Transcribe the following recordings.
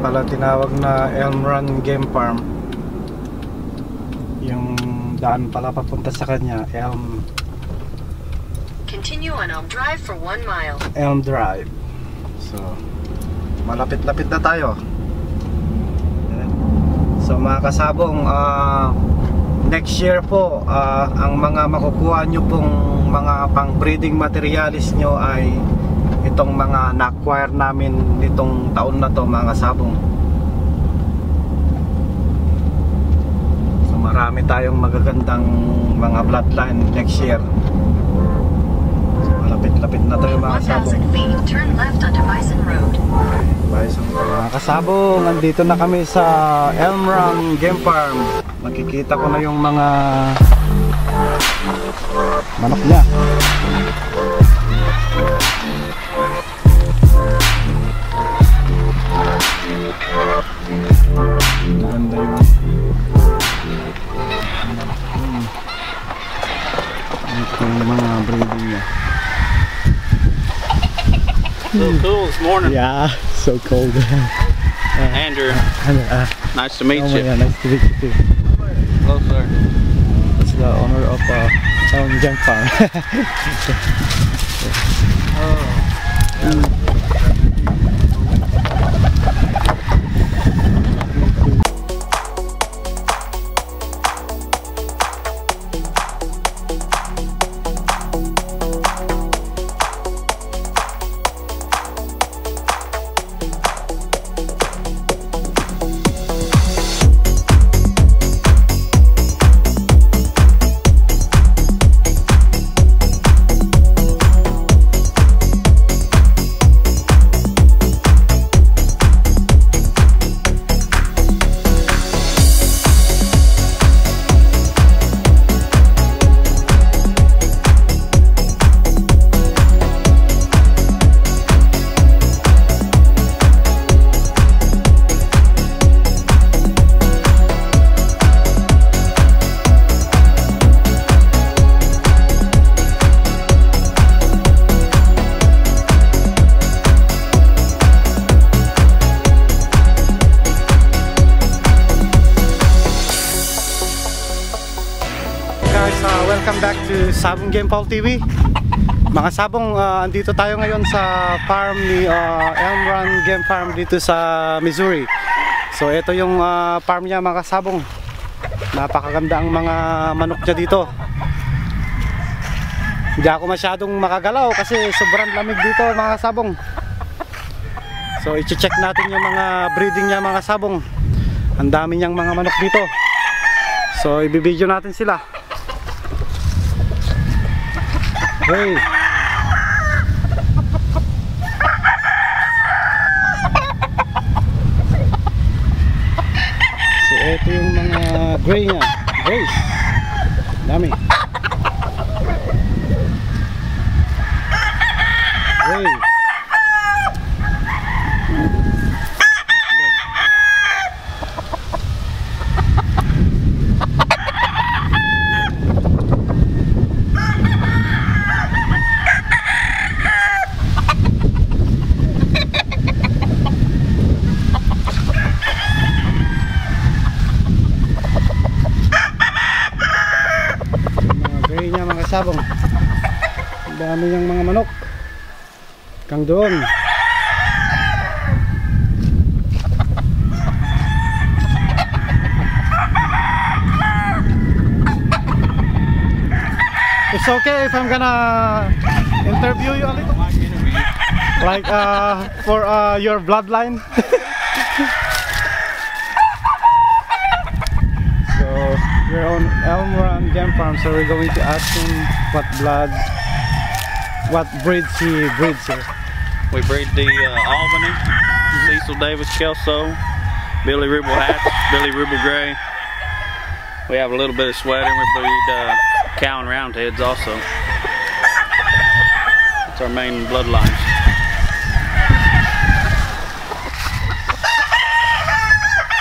pala tinawag na Elm Run Game Farm. Yung daan pala papunta sa kanya, Elm Continue on Elm Drive for one mile. Elm Drive. So, malapit-lapit na tayo. So mga kasabong, ah, next year po, ah, ang mga makukuha nyo pong mga pang breeding materialis nyo ay itong mga na-acquire namin nitong taon na to mga kasabong. So marami tayong magagandang mga bloodline next year. So malapit-lapit na tayo mga kasabong. 1,000 feet, turn left onto Bison. Mga kasabong, nandito na kami sa Elm Run Game Farm. Makikita ko na yung mga manok niya. Maganda yun. Ito yung mga breeding niya. So cool this morning. Yeah, so cold. Andrew, Ano, ah, nice to meet oh you. God, nice to meet you too. Hello, sir. That's the owner of uh, Elm Junk Farm. Guys, welcome back to Sabong Game Paul TV. Mga sabong, uh, andito tayo ngayon sa farm ni uh, Elm Run Game Farm dito sa Missouri. So ito yung uh, farm niya mga sabong. Napakaganda ang mga manok niya dito. Hindi ako masyadong makagalaw kasi sobrang lamig dito mga sabong. So i-check natin yung mga breeding niya mga sabong. Ang dami niyang mga manok dito. So ibibideo natin sila. Hey. So ito yung mga gray niya. Grays. Dami. Gray. Sabong. Ang dami niyang mga manok. Kang doon it's okay if I'm gonna interview you a little. Like uh, for uh, your bloodline on Elm Run Farm, so we're going to ask him what blood, what breeds he breeds here. We breed the uh, Albany, Cecil Davis Kelso, Billy Rubel Hatch, Billy Rubel Gray. We have a little bit of Sweater. We breed uh, cow and roundheads also. It's our main bloodlines.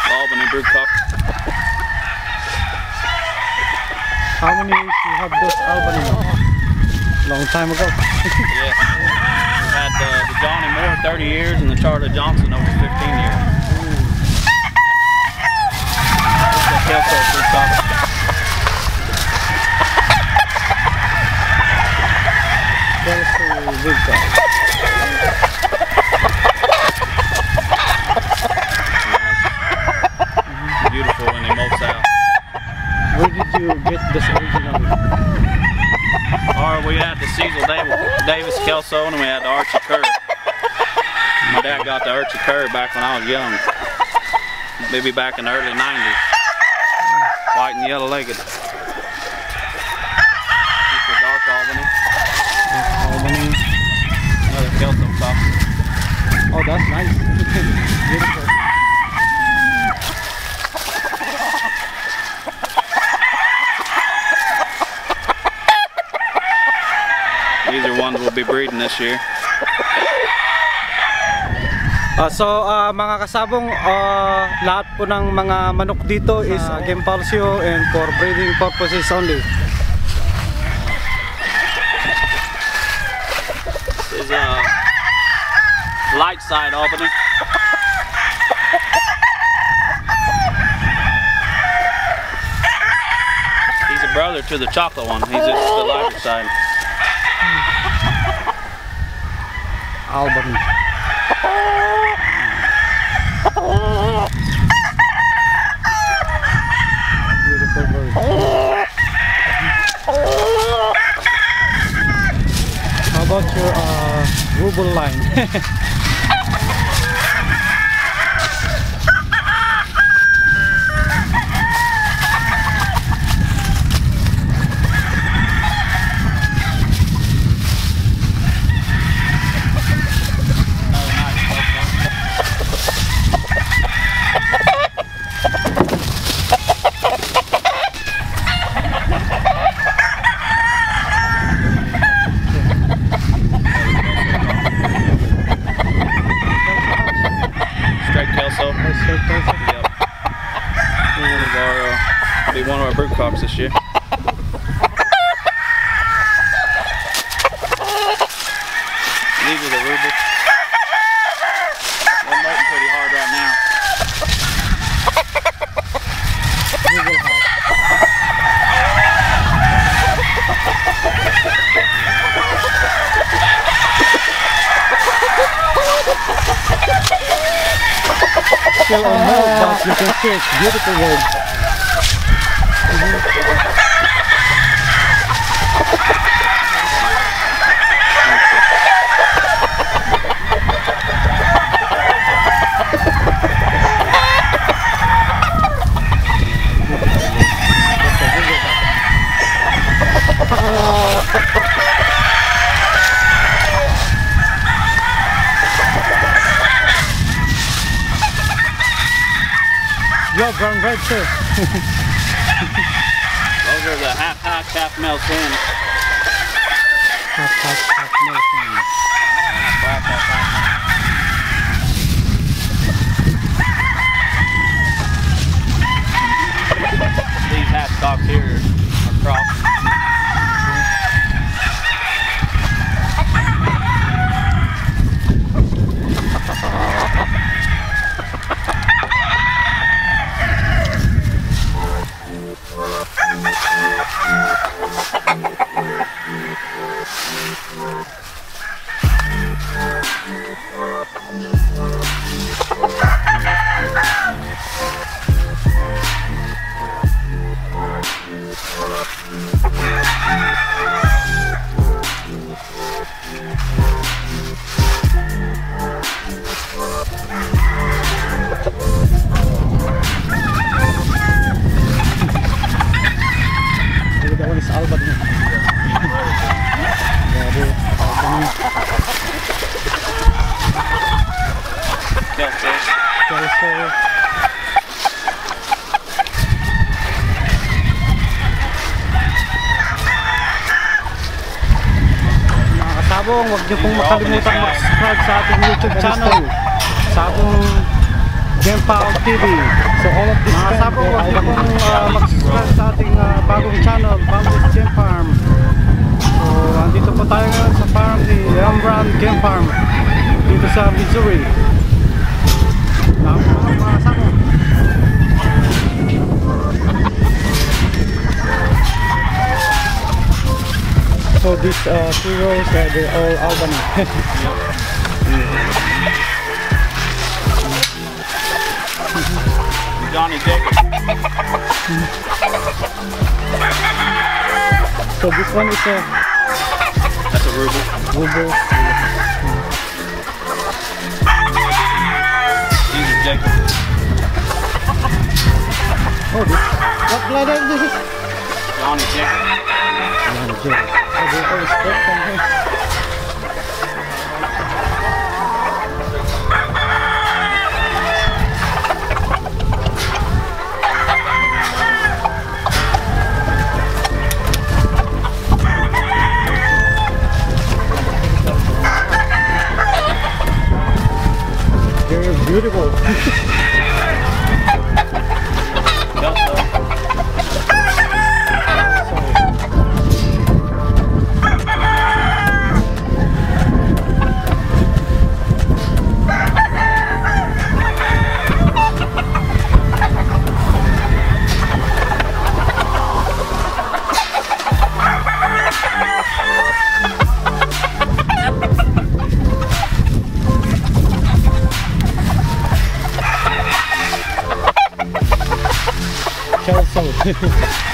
Albany Broodcock. How many years you have this album? Long time ago. Yeah, We've had the, the Johnny Moore 30 years and the Charlie Johnson over 15 years. That's a big time. Cecil Davis, Kelso and we had the Archie Kerr. My dad got the Archie Kerr back when I was young. Maybe back in the early 90s. White and yellow legged. These are dark Albany. Albany. Another Kelso top. Oh, that's nice. Beautiful. These are ones we'll be breeding this year. Ah, so ah, mga kasabong, ah, lahat po ng mga manok dito is uh, game palsio and for breeding purposes only. This is uh, light side Albany. He's a brother to the chocolate one. He's just the lighter side. Bird. How about your uh, ruble line? Straight Kelso. Yep. One of our, uh, be one of our brood cocks this year. These are the rubles. They're molting pretty hard right now. Still on hold, but you can it's beautiful bird. Yo, brown red too. Those are the half high calf male twins. Half, half, half, no thing. Half, half, half. These half stocks here are crossed. Kasabong, huwag niyo pong makalimutan mag-subscribe sa ating YouTube channel. Sa ating Game Power TV. So all of this Mga kasabong, huwag niyo pong uh, mag-subscribe sa ating uh, bagong channel, Bamboo Game Farm. So andito po tayo ngayon sa farm ni Rembrandt Game Farm dito sa Missouri. Dami these uh, two rows, uh, they're all Albany. Johnny Jacob. so this one is a That's a ruble. These are Jacob. Oh, this, what blood is this? Here. They're beautiful. Kelso.